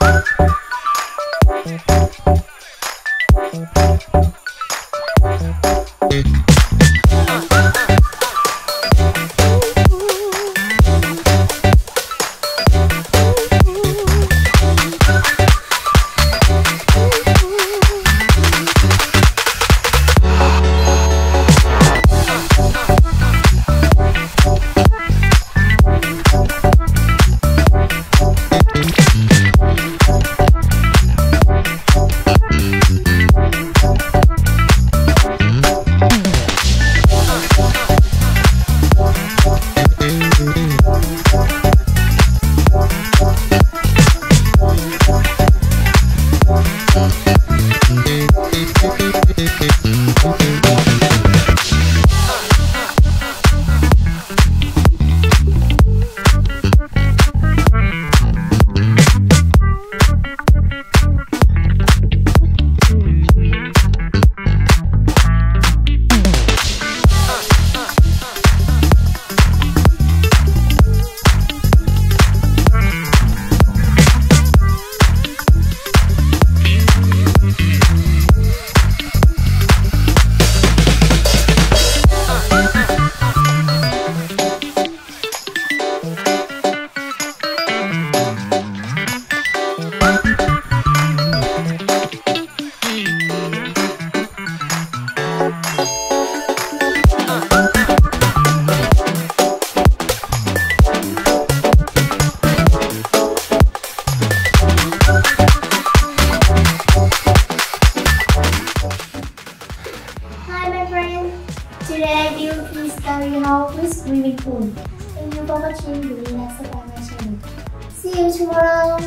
Hi swimming. Thank you for watching. See you tomorrow.